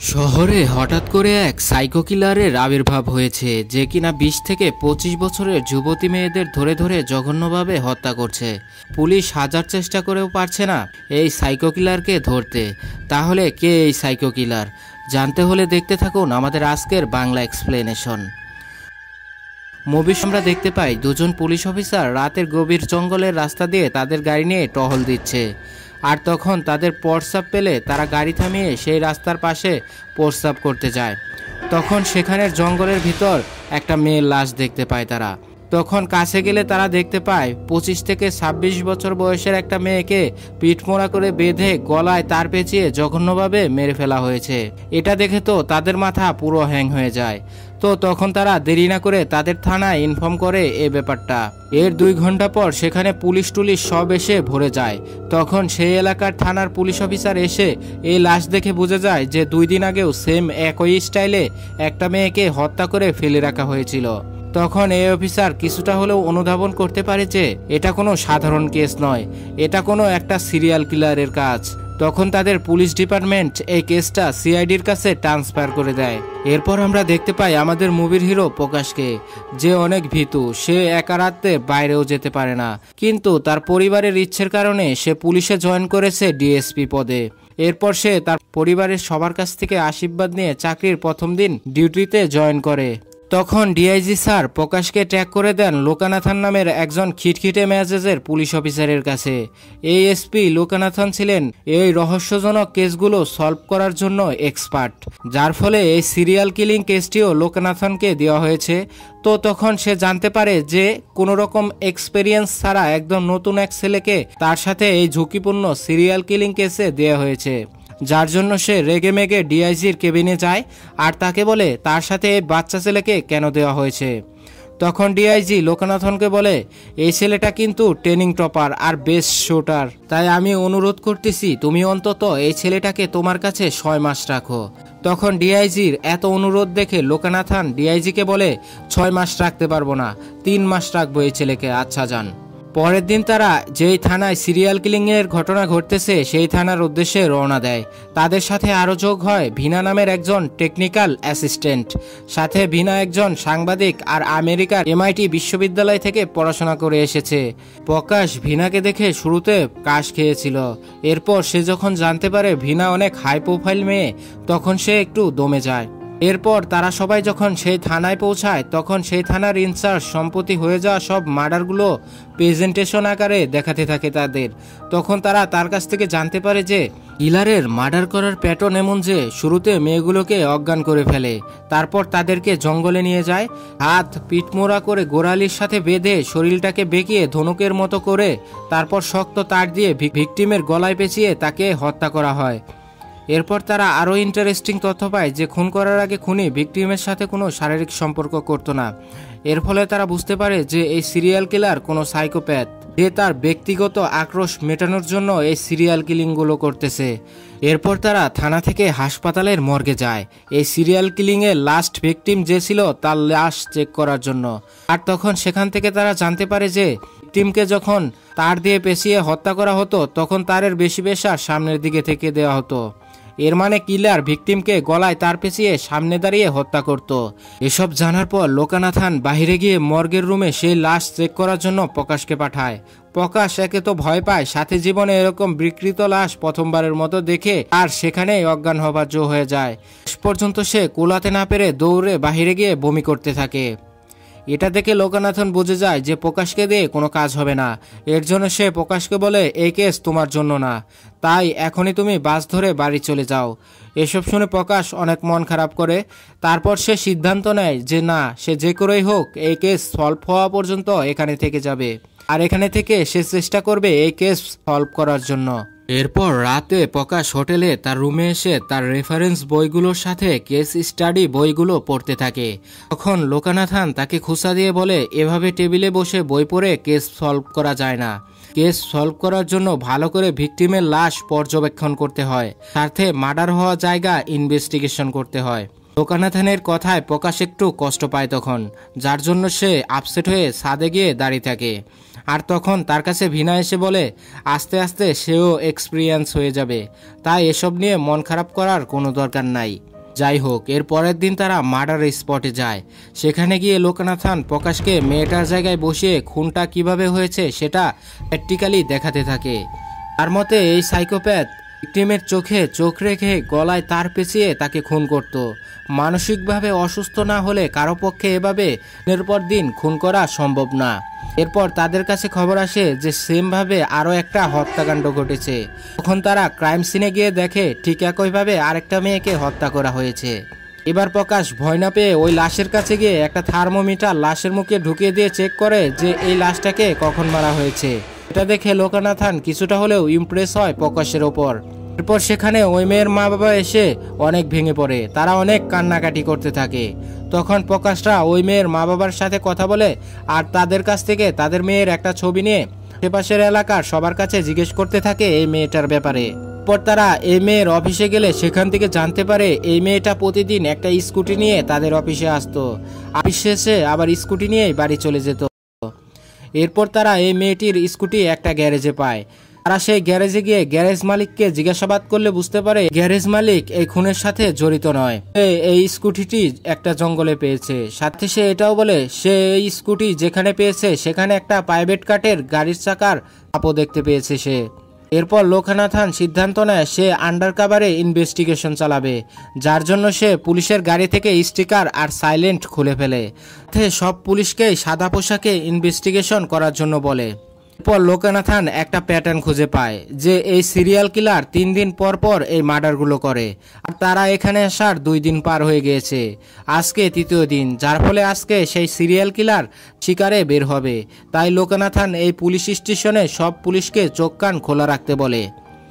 শহরে হঠাৎ করে এক সাইকো কিলারের আবির্ভাব হয়েছে, যে কিনা বিশ থেকে পঁচিশ বছরের যুবতী মেয়েদের ধরে ধরে জঘন্যভাবে হত্যা করছে। পুলিশ হাজার চেষ্টা করেও পারছে না এই সাইকো কিলারকে ধরতে। তাহলে কে এই সাইকো কিলার জানতে হলে দেখতে থাকুন আমাদের আজকের বাংলা এক্সপ্লেনেশন মুভিস আমরা দেখতে পাই, দুজন পুলিশ অফিসার রাতের গভীর জঙ্গলের রাস্তা দিয়ে তাদের গাড়ি নিয়ে টহল দিচ্ছে। আর তখন তাদের প্রস্রাব পেলে তারা গাড়ি থামিয়ে সেই রাস্তার পাশে প্রস্রাব করতে যায়। তখন সেখানের জঙ্গলের ভিতর একটা মেয়ের লাশ দেখতে পায় তারা। তখন কাছে গেলে তারা দেখতে পায়, পঁচিশ থেকে ছাব্বিশ বছর বয়সের একটা মেয়েকে পিঠমোড়া করে বেঁধে গলায় তার পেঁচিয়ে জঘন্যভাবে মেরে ফেলা হয়েছে। এটা দেখে তো তাদের মাথা পুরো হ্যাং হয়ে যায়। তো তখন তারা দেরি না করে তাদের থানায় ইনফর্ম করে এ ব্যাপারটা। এর দুই ঘণ্টা পর সেখানে পুলিশ টুলিশ সব এসে ভরে যায়। তখন সেই এলাকার থানার পুলিশ অফিসার এসে এই লাশ দেখে বুঝে যায় যে দুই দিন আগেও সেম একই স্টাইলে একটা মেয়েকে হত্যা করে ফেলে রাখা হয়েছিল। তখন এই অফিসার কিছুটা হলেও অনুধাবন করতে পারে যে এটা কোনো সাধারণ কেস নয়, এটা কোনো একটা সিরিয়াল কিলারের কাজ। তখন তাদের পুলিশ ডিপার্টমেন্ট এই কেসটা সিআইডির কাছে ট্রান্সফার করে দেয়। এরপর আমরা দেখতে পাই আমাদের মুভির হিরো প্রকাশকে, যে অনেক ভীতু, সে একা রাতে বাইরেও যেতে পারে না। কিন্তু তার পরিবারের ইচ্ছের কারণে সে পুলিশে জয়েন করেছে ডিএসপি পদে। এরপর সে তার পরিবারের সবার কাছ থেকে আশীর্বাদ নিয়ে চাকরির প্রথম দিন ডিউটিতে জয়েন করে। তখন ডিআইজি স্যার প্রকাশকে ট্র্যাক করে দেন লোকানাথন নামের একজন খিটখিটে মেজাজের পুলিশ অফিসারের কাছে। এই এসপি লোকানাথন ছিলেন এই রহস্যজনক কেসগুলো সলভ করার জন্য এক্সপার্ট। যার ফলে এই সিরিয়াল কিলিং কেসটিও লোকানাথনকে দেওয়া হয়েছে। তো তখন সে জানতে পারে যে কোনো রকম এক্সপেরিয়েন্স ছাড়া একদম নতুন এক ছেলেকে তার সাথে এই ঝুঁকিপূর্ণ সিরিয়াল কিলিং কেসে দেওয়া হয়েছে। যার জন্য সে রেগে মেগে ডিআইজির কেবিনে যায় আর তাকে বলে, তার সাথে বাচ্চা ছেলেকে কেন দেওয়া হয়েছে? তখন ডিআইজি লোকনাথনকে বলে, এই ছেলেটা কিন্তু ট্রেনিং টপার আর বেস্ট শুটার। তাই আমি অনুরোধ করতেছি, তুমি অন্তত এই ছেলেটাকে তোমার কাছে ছয় মাস রাখো। তখন ডিআইজির এত অনুরোধ দেখে লোকনাথন ডিআইজিকে বলে, ছয় মাস রাখতে পারব না, তিন মাস রাখব এই ছেলেকে আচ্ছা যান। পরের দিন তারা যেই থানায় সিরিয়াল কিলিংয়ের ঘটনা ঘটতেছে, সেই থানার উদ্দেশ্যে রওনা দেয়। তাদের সাথে আরও যোগ হয় ভিনা নামের একজন টেকনিক্যাল অ্যাসিস্ট্যান্ট। সাথে ভিনা একজন সাংবাদিক আর আমেরিকার এমআইটি বিশ্ববিদ্যালয় থেকে পড়াশোনা করে এসেছে। প্রকাশ ভিনাকে দেখে শুরুতে কাশ খেয়েছিল। এরপর সে যখন জানতে পারে ভিনা অনেক হাই প্রোফাইল মেয়ে, তখন সে একটু দমে যায়। এরপর তারা সবাই যখন সেই থানায় পৌঁছায়, তখন সেই থানার ইনচার্জ সম্পত্তি হয়ে যাওয়া সব মার্ডারগুলো প্রেজেন্টেশন আকারে দেখাতে থাকে তাদের। তখন তারা তার কাছ থেকে জানতে পারে যে, ইলারের মার্ডার করার প্যাটার্ন এমন যে, শুরুতে মেয়েগুলোকে অজ্ঞান করে ফেলে, তারপর তাদেরকে জঙ্গলে নিয়ে যায়, হাত পিঠমোড়া করে গোড়ালির সাথে বেঁধে শরীরটাকে বেঁকিয়ে ধনুকের মতো করে, তারপর শক্ত তার দিয়ে ভিকটিমের গলায় পেঁচিয়ে তাকে হত্যা করা হয়। এরপর তারা আরও ইন্টারেস্টিং তথ্য পায় যে খুন করার আগে খুনি ভিকটিমের সাথে কোনো শারীরিক সম্পর্ক করতো না। এর ফলে তারা বুঝতে পারে যে এই সিরিয়াল কিলার কোনো সাইকোপ্যাথ যে তার ব্যক্তিগত আক্রোশ মেটানোর জন্য এই সিরিয়াল কিলিংগুলো করতেছে। এরপর তারা থানা থেকে হাসপাতালের মর্গে যায়। এই সিরিয়াল কিলিংয়ের লাস্ট ভিকটিম যে ছিল তার লাশ চেক করার জন্য। আর তখন সেখান থেকে তারা জানতে পারে যে ভিকটিমকে যখন তার দিয়ে পেঁচিয়ে হত্যা করা হতো, তখন তারের বেশি বেশা সামনের দিকে থেকে দেওয়া হতো। এর মানে কিলার ভিকটিমকে গলায় তার পেঁচিয়ে সামনে দাঁড়িয়ে হত্যা করত। এসব জানার পর লোকানাথান বাহিরে গিয়ে মর্গের রুমে সেই লাশ চেক করার জন্য প্রকাশকে পাঠায়। প্রকাশ একে তো ভয় পায়, সাথে জীবনে এরকম বিকৃত লাশ প্রথমবারের মতো দেখে আর সেখানেই অজ্ঞান হবার জো হয়ে যায়। শেষ পর্যন্ত সে কুলাতে না পেরে দৌড়ে বাহিরে গিয়ে বমি করতে থাকে। এটা দেখে লোকানাথন বুঝে যায় যে প্রকাশকে দিয়ে কোনো কাজ হবে না। এর জন্য সে প্রকাশকে বলে, এই কেস তোমার জন্য না। তাই এখনই তুমি বাস ধরে বাড়ি চলে যাও। এসব শুনে প্রকাশ অনেক মন খারাপ করে। তারপর সে সিদ্ধান্ত নেয় যে না, সে যে করেই হোক, এই কেস সলভ হওয়া পর্যন্ত এখানে থেকে যাবে। আর এখানে থেকে সে চেষ্টা করবে এই কেস সলভ করার জন্য। এরপর রাতে প্রকাশ হোটেলে তার রুমে এসে তার রেফারেন্স বইগুলোর সাথে কেস স্টাডি বইগুলো পড়তে থাকে। তখন লোকানাথান তাকে খুসা দিয়ে বলে, এভাবে টেবিলে বসে বই পড়ে কেস সলভ করা যায় না। কেস সলভ করার জন্য ভালো করে ভিকটিমের লাশ পর্যবেক্ষণ করতে হয়। সাথে মার্ডার হওয়া জায়গা ইনভেস্টিগেশন করতে হয়। লোকানাথানের কথায় প্রকাশ একটু কষ্ট পায় তখন, যার জন্য সে আপসেট হয়ে সাদে গিয়ে দাঁড়িয়ে থাকে। আর তখন তার কাছে ভিনা এসে বলে, আস্তে আস্তে সেও এক্সপিরিয়েন্স হয়ে যাবে। তাই এসব নিয়ে মন খারাপ করার কোনো দরকার নাই। যাই হোক, এর পরের দিন তারা মার্ডার স্পটে যায়। সেখানে গিয়ে লোকনাথন প্রকাশকে মেয়েটার জায়গায় বসিয়ে খুনটা কীভাবে হয়েছে সেটা প্র্যাকটিক্যালি দেখাতে থাকে। তার মতে এই সাইকোপ্যাথ ভিকটিমের চোখে চোখ রেখে গলায় তার পেঁচিয়ে তাকে খুন করত। মানসিকভাবে অসুস্থ না হলে কারও পক্ষে এভাবে দিনের পর দিন খুন করা সম্ভব না। এরপর তাদের কাছে খবর আসে যে সেমভাবে আরও একটা হত্যাকাণ্ড ঘটেছে। তখন তারা ক্রাইম সিনে গিয়ে দেখে ঠিক একইভাবে আরেকটা মেয়েকে হত্যা করা হয়েছে। এবার প্রকাশ ভয় না পেয়ে ওই লাশের কাছে গিয়ে একটা থার্মোমিটার লাশের মুখে ঢুকিয়ে দিয়ে চেক করে যে এই লাশটাকে কখন মারা হয়েছে। এটা দেখে লোকানাথান কিছুটা হলেও ইমপ্রেস হয় প্রকাশের ওপর। এরপর সেখানে ওই মেয়ের মা বাবা এসে অনেক ভেঙে পড়ে। তারা অনেক কান্নাকাটি করতে থাকে। তখন প্রকাশরা ওই মেয়ের মা বাবার সাথে কথা বলে আর তাদের কাছ থেকে তাদের মেয়ের একটা ছবি নিয়ে আশেপাশের এলাকার সবার কাছে জিজ্ঞেস করতে থাকে এই মেয়েটার ব্যাপারে। পর তারা এই মেয়ের অফিসে গেলে সেখান থেকে জানতে পারে এই মেয়েটা প্রতিদিন একটা স্কুটি নিয়ে তাদের অফিসে আসতো। অফিস শেষে আবার স্কুটি নিয়েই বাড়ি চলে যেত। এরপর তারা এই মেয়েটির স্কুটি একটা গ্যারেজে পায়। তারা সেই গ্যারেজে গিয়ে গ্যারেজ মালিককে জিজ্ঞাসাবাদ করলে বুঝতে পারে গ্যারেজ মালিক এই খুনের সাথে জড়িত নয়। এই স্কুটিটি একটা জঙ্গলে পেয়েছে। সাথে সে এটাও বলে, সে এই স্কুটি যেখানে পেয়েছে সেখানে একটা প্রাইভেট কাটের গাড়ির চাকার আপ দেখতে পেয়েছে সে। এরপর লোকনাথান সিদ্ধান্ত নেয় সে আন্ডারকাভারে ইনভেস্টিগেশন চালাবে, যার জন্য সে পুলিশের গাড়ি থেকে স্টিকার আর সাইলেন্ট খুলে ফেলে। সব পুলিশকেই সাদা পোশাকে ইনভেস্টিগেশন করার জন্য বলে। এরপর লোকনাথান একটা প্যাটার্ন খুঁজে পায় যে এই সিরিয়াল কিলার তিন দিন পর পর এই মার্ডারগুলো করে। আর তারা এখানে আসার দুই দিন পার হয়ে গিয়েছে। আজকে তৃতীয় দিন, যার ফলে আজকে সেই সিরিয়াল কিলার শিকারে বের হবে। তাই লোকনাথান এই পুলিশ স্টেশনে সব পুলিশকে চোখ কান খোলা রাখতে বলে।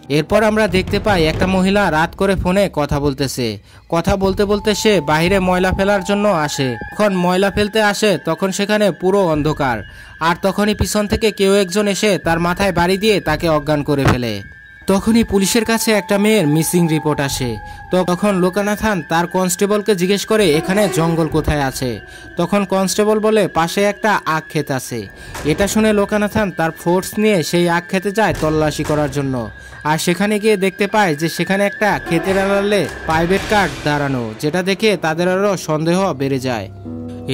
এরপর আমরা দেখতে পাই একটা মহিলা রাত করে ফোনে কথা বলতেছে। কথা বলতে বলতে সে বাহিরে ময়লা ফেলার জন্য আসে। যখন ময়লা ফেলতে আসে, তখন সেখানে পুরো অন্ধকার। আর তখনই পিছন থেকে কেউ একজন এসে তার মাথায় বাড়ি দিয়ে তাকে অজ্ঞান করে ফেলে। তখনই পুলিশের কাছে একটা মেয়ের মিসিং রিপোর্ট আসে। তখন লোকানাথান তার কনস্টেবলকে জিজ্ঞেস করে, এখানে জঙ্গল কোথায় আছে? তখন কনস্টেবল বলে, পাশে একটা আখ আছে। এটা শুনে লোকানাথান তার ফোর্স নিয়ে সেই আখ খেতে যায় তল্লাশি করার জন্য। আর সেখানে গিয়ে দেখতে পায় যে সেখানে একটা ক্ষেতের আড়ালে প্রাইভেট কার দাঁড়ানো, যেটা দেখে তাদের আরও সন্দেহ বেড়ে যায়।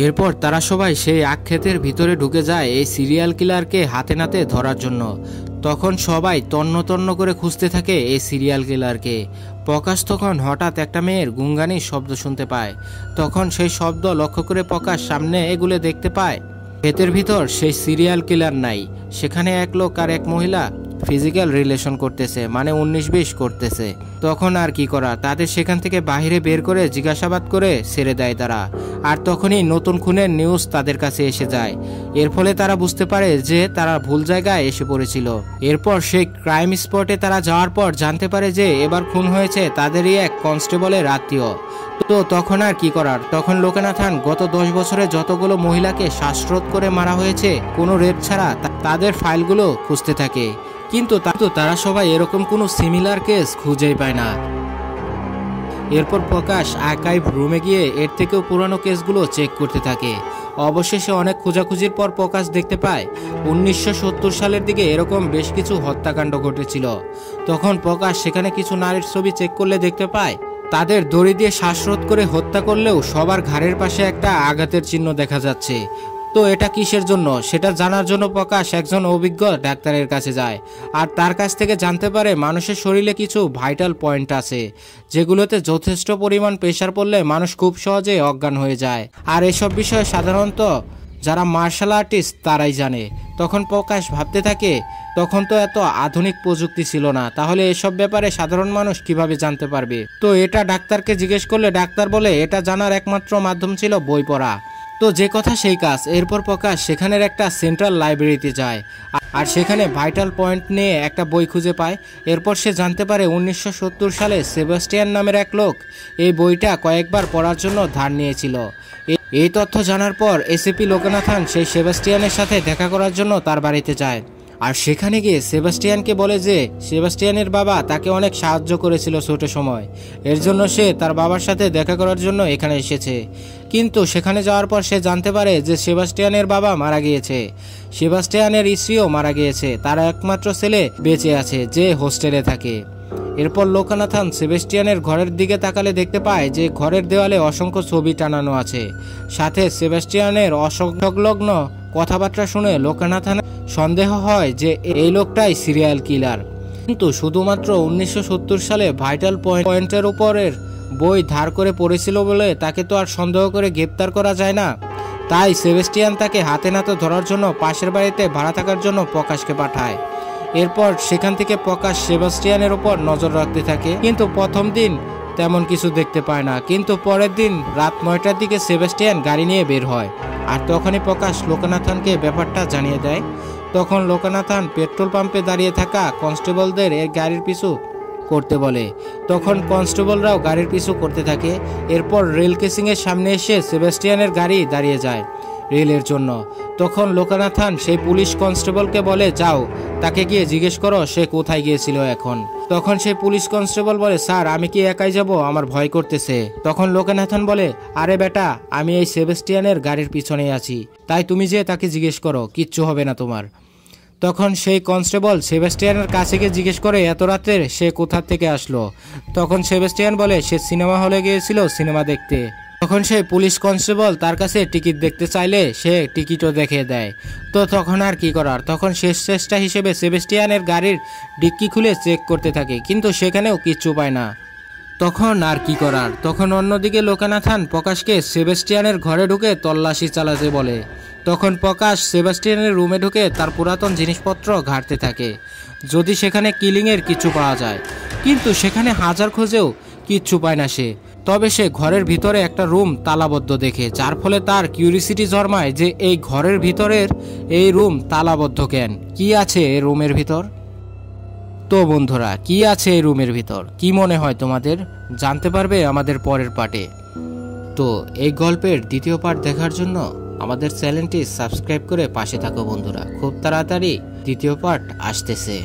এরপর তারা সবাই সেই আক্ষেতের ভিতরে ঢুকে যায় এই সিরিয়াল কিলারকে হাতে নাতে ধরার জন্য। তখন সবাই তন্ন তন্ন করে খুঁজতে থাকে এই সিরিয়াল কিলারকে প্রকাশ তখন হঠাৎ একটা মেয়ের গুঙ্গানি শব্দ শুনতে পায়। তখন সেই শব্দ লক্ষ্য করে প্রকাশ সামনে এগুলে দেখতে পায়। ক্ষেতের ভিতর সেই সিরিয়াল কিলার নাই। সেখানে এক লোক আর এক মহিলা ফিজিক্যাল রিলেশন করতেছে মানে উনিশ বিশ করতেছে। তখন আর কি করা? তাদের সেখান থেকে বাহিরে বের করে জিজ্ঞাসাবাদ করে ছেড়ে দেয় তারা। আর তখনই নতুন খুনের নিউজ তাদের কাছে এসে যায়। এর ফলে তারা বুঝতে পারে যে তারা ভুল জায়গায় এসে পড়েছিল। এরপর সেই ক্রাইম স্পটে তারা যাওয়ার পর জানতে পারে যে এবার খুন হয়েছে তাদেরই এক কনস্টেবলের আত্মীয়। তো তখন আর কি করার? তখন লোকেনাথান গত দশ বছরে যতগুলো মহিলাকে শ্বাসরোধ করে মারা হয়েছে, কোনো রেপ ছাড়া তাদের ফাইলগুলো খুঁজতে থাকে। কিন্তু তারা সবাই এরকম কোনো সিমিলার কেস খুঁজেই পায় না। এরপর প্রকাশ আর্কাইভ রুমে গিয়ে এর থেকেও পুরানো কেসগুলো চেক করতে থাকে। অবশেষে অনেক খোঁজাখুঁজির পর প্রকাশ দেখতে পায়, উনিশশো সত্তর সালের দিকে এরকম বেশ কিছু হত্যাকাণ্ড ঘটেছিল। তখন প্রকাশ সেখানে কিছু নারীর ছবি চেক করলে দেখতে পায়, তাদের দড়ি দিয়ে শ্বাসরোধ করে হত্যা করলেও সবার ঘাড়ের পাশে একটা আঘাতের চিহ্ন দেখা যাচ্ছে। তো এটা কিসের জন্য? সেটা জানার জন্য প্রকাশ একজন অভিজ্ঞ ডাক্তারের কাছে যায়। আর তার কাছ থেকে জানতে পারে মানুষের শরীরে কিছু ভাইটাল পয়েন্ট আছে, যেগুলোতে যথেষ্ট পরিমাণ প্রেশার পড়লে মানুষ খুব সহজে অজ্ঞান হয়ে যায়। আর এসব বিষয়ে সাধারণত যারা মার্শাল আর্টিস্ট তারাই জানে। তখন প্রকাশ ভাবতে থাকে, তখন তো এত আধুনিক প্রযুক্তি ছিল না। তাহলে এসব ব্যাপারে সাধারণ মানুষ কীভাবে জানতে পারবে? তো এটা ডাক্তারকে জিজ্ঞেস করলে ডাক্তার বলে, এটা জানার একমাত্র মাধ্যম ছিল বই পড়া। তো যে কথা সেই কাজ। এরপর প্রকাশ, সেখানের একটা সেন্ট্রাল লাইব্রেরিতে যায়। আর সেখানে ভাইটাল পয়েন্ট নিয়ে একটা বই খুঁজে পায়। এরপর সে জানতে পারে উনিশশো সত্তর সালে সেবাস্টিয়ান নামের এক লোক এই বইটা কয়েকবার পড়ার জন্য ধার নিয়েছিল। এই তথ্য জানার পর এসিপি লোকনাথান সেই সেবাস্টিয়ানের সাথে দেখা করার জন্য তার বাড়িতে যায়। আর সেখানে গিয়ে সেবাস্টিয়ানকে বলে যে, সেবাস্টিয়ানের বাবা তাকে অনেক সাহায্য করেছিল ছোট সময়। এর জন্য সে তার বাবার সাথে দেখা করার জন্য এখানে এসেছে। কিন্তু সেখানে যাওয়ার পর সে জানতে পারে যে, সেবাস্টিয়ানের বাবা মারা গিয়েছে। সেবাস্টিয়ানের স্ত্রীও মারা গিয়েছে। তার একমাত্র ছেলে বেঁচে আছে যে হোস্টেলে থাকে। এরপর লোকানাথন সেবেস্টিয়ানের ঘরের দিকে তাকালে দেখতে পায় যে, ঘরের দেওয়ালে অসংখ্য ছবি টানানো আছে। সাথে সেবাস্টিয়ানের অসংলগ্ন কথাবার্তা শুনে লোকানাথন সন্দেহ হয় যে এই লোকটাই সিরিয়াল কিলার কিন্তু শুধুমাত্র উনিশশো সত্তর সালে ভাইটাল পয়েন্টের উপরের বই ধার করে পড়েছিল বলে তাকে তো আর সন্দেহ করে গ্রেপ্তার করা যায় না। তাই সেবেস্টিয়ান তাকে হাতে নাতে ধরার জন্য পাশের বাড়িতে ভাড়া থাকার জন্য প্রকাশকে পাঠায়। এরপর সেখান থেকে প্রকাশ সেবাস্টিয়ানের উপর নজর রাখতে থাকে। কিন্তু প্রথম দিন তেমন কিছু দেখতে পায় না। কিন্তু পরের দিন রাত নয়টার দিকে সেবাস্টিয়ান গাড়ি নিয়ে বের হয় আর তখনই প্রকাশ লোকনাথনকে ব্যাপারটা জানিয়ে দেয়। তখন লোকনাথন পেট্রোল পাম্পে দাঁড়িয়ে থাকা কনস্টেবলদের এর গাড়ির পিছু করতে বলে। তখন কনস্টেবলরাও গাড়ির পিছু করতে থাকে। এরপর রেল কেসিংয়ের সামনে এসে সেবাস্টিয়ানের গাড়ি দাঁড়িয়ে যায়। রেলের জন্য। তখন লোকানাথান সেই পুলিশ কনস্টেবলকে বলে, যাও, তাকে গিয়ে জিজ্ঞেস করো, সে কোথায় গিয়েছিল এখন? তখন সেই পুলিশ কনস্টেবল বলে, স্যার, আমি কি একাই যাব? আমার ভয় করতেছে। তখন লোকানাথন বলে, আরে বেটা, আমি এই সেবেস্টিয়ানের গাড়ির পিছনে আছি। তাই তুমি যে তাকে জিজ্ঞেস করো, কিচ্ছু হবে না তোমার। তখন সেই কনস্টেবল সেবেস্টিয়ানের কাছে গিয়ে জিজ্ঞেস করে, এত রাতে সে কোথা থেকে আসলো? তখন সেবেস্টিয়ান বলে, সে সিনেমা হলে গিয়েছিল সিনেমা দেখতে। তখন সেই পুলিশ কনস্টেবল তার কাছে টিকিট দেখতে চাইলে সে টিকিটও দেখে দেয়। তো তখন আর কি করার? তখন শেষ চেষ্টা হিসেবে সেবেস্টিয়ানের গাড়ির ডিক্কি খুলে চেক করতে থাকে, কিন্তু সেখানেও কিচ্ছু পায় না। তখন আর কি করার? তখন অন্যদিকে লোকানাথান প্রকাশকে সেবেস্টিয়ানের ঘরে ঢুকে তল্লাশি চালাতে বলে। তখন প্রকাশ সেবাস্টিয়ানের রুমে ঢুকে তার পুরাতন জিনিসপত্র ঘাটতে থাকে, যদি সেখানে কিলিংয়ের কিছু পাওয়া যায়। কিন্তু সেখানে হাজার খোঁজেও কিচ্ছু পায় না সে। তবে সে ঘরের ভিতরে একটা রুম তালাবদ্ধ দেখে, যার ফলে তার কিউরিসিটি জন্মায় যে এই ঘরের ভিতরের এই রুম তালাবদ্ধ কেন? কি আছে এই রুমের ভিতর? তো বন্ধুরা, কি আছে এই রুমের ভিতর? কি মনে হয় তোমাদের? জানতে পারবে আমাদের পরের পার্টে। তো এই গল্পের দ্বিতীয় পার্ট দেখার জন্য আমাদের চ্যানেলটি সাবস্ক্রাইব করে পাশে থাকো বন্ধুরা। খুব তাড়াতাড়ি দ্বিতীয় পার্ট আসতেছে।